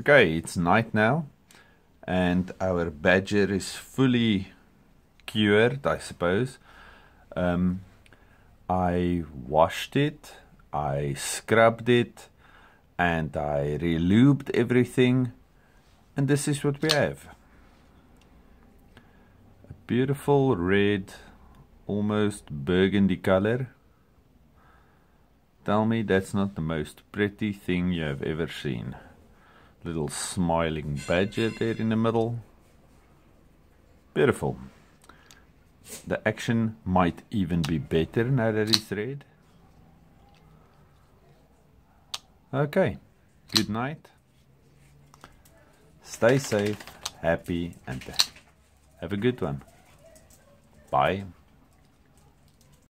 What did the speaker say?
Okay, it's night now, and our badger is fully cured, I suppose. Um, I washed it, I scrubbed it, and I relubed everything, and this is what we have. A beautiful red, almost burgundy color. Tell me that's not the most pretty thing you have ever seen. Little smiling badger there in the middle. Beautiful. The action might even be better now that it's red. Okay, good night. Stay safe, happy, and have a good one. Bye.